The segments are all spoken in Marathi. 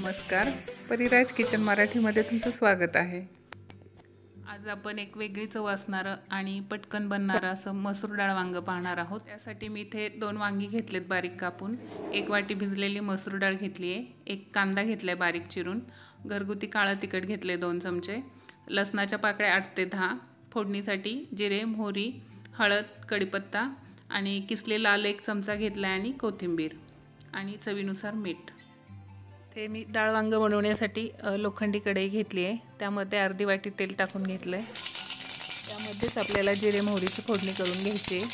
नमस्कार. परिराज किचन मराठीमध्ये तुमचं स्वागत आहे. आज आपण एक वेगळी चव असणारं आणि पटकन बनणारं असं मसूर डाळ वांगं पाहणार आहोत. त्यासाठी मी इथे दोन वांगी घेतलेत बारीक कापून. एक वाटी भिजलेली मसूर डाळ घेतली आहे एक कांदा घेतला आहे बारीक चिरून. घरगुती काळं तिखट घेतले दोन चमचे. लसणाच्या पाकळ्या आठ ते दहा. फोडणीसाठी जिरे मोहरी हळद कडीपत्ता आणि किसले लाल एक चमचा घेतला आहे आणि कोथिंबीर आणि चवीनुसार मीठ. ते मी डाळ वांग बनवण्यासाठी लोखंडी कढई घेतली आहे. त्यामध्ये अर्धी वाटी तेल टाकून घेतलं आहे त्यामध्येच आपल्याला जिरे मोहरीची फोडणी करून घ्यायची आहे.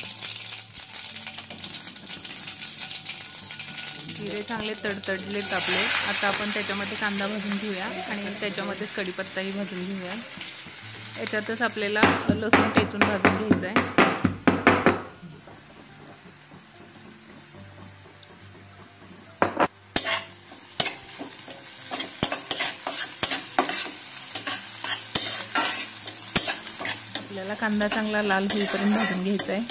जिरे चांगले तडतडलेत आपले. आता आपण त्याच्यामध्ये कांदा भाजून घेऊया आणि त्याच्यामध्येच कढीपत्ताही भाजून घेऊया. याच्यातच आपल्याला लसूण टेचून भाजून घ्यायचं आहे आपल्याला कांदा चांगला लाल होईपर्यंत भाजून घ्यायचा आहे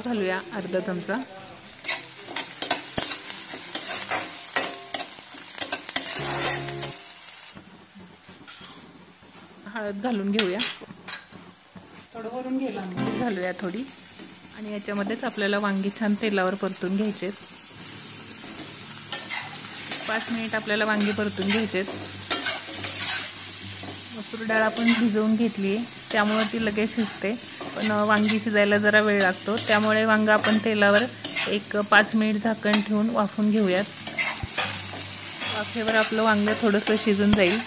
घालूया अर्धा चमचा. हळद घालून घेऊया. थोडं वरून घ्यायला घालूया थोडी. आणि याच्यामध्येच आपल्याला वांगी छान तेलावर परतून घ्यायचे पाच मिनिट आपल्याला वांगी परतून घ्यायचेत. मसूर डाळ आपण भिजवून घेतली आहे. त्यामुळं ती लगेच शिजते. पण वांगी शिजायला जरा वेळ लागतो. त्यामुळे वांग आपण तेलावर एक पाच मिनिट झाकण ठेवून वाफून घेऊयात. वाफेवर आपलं वांग थोडंसं शिजून जाईल.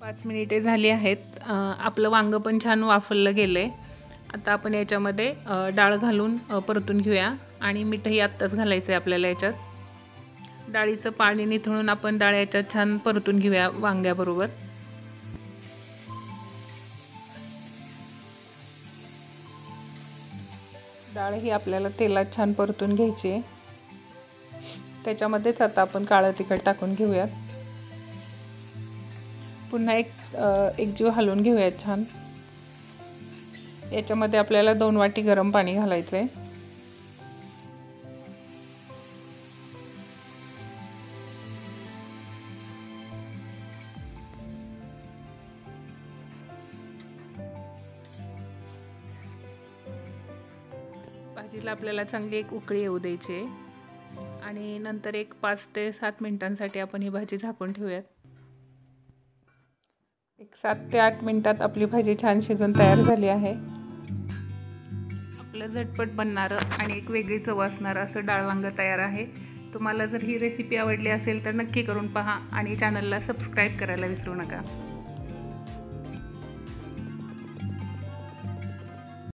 पाच मिनिटे झाली आहेत. आपलं वांगं पण छान वाफललं गेलं आहे आता आपण याच्यामध्ये डाळ घालून परतून घेऊया. आणि मीठही आत्ताच घालायचं आहे आपल्याला याच्यात. डाळीचं पाणी निथळून आपण डाळ्याच्या छान परतून घेऊया वांग्याबरोबर. डाळ ही आपल्याला तेलात छान परतून घ्यायची आहे. त्याच्यामध्येच आता आपण काळं तिखट टाकून घेऊयात. पुन्हा एक एक जीव हलवून घेऊयात छान. याच्यामध्ये आपल्याला दोन वाटी गरम पाणी घालायचं आहे भाजीला आपल्याला चांगली एक उकळी येऊ द्यायची. आहे आणि नंतर एक पाच ते सात मिनिटांसाठी आपण ही भाजी झाकून ठेवूयात. एक सात ते आठ मिनिटात आपली भाजी छान शिजून तयार झाली आहे. आपलं झटपट बनणारं आणि एक वेगळी चव असणारं असं डाळवांग तयार आहे. तुम्हाला जर ही रेसिपी आवडली असेल तर नक्की करून पहा आणि चॅनलला सबस्क्राईब करायला विसरू नका.